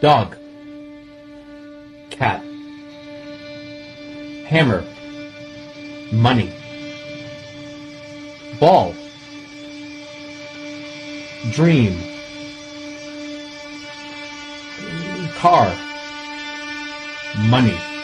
Dog. Cat. Hammer. Money. Ball. Dream. Car. Money.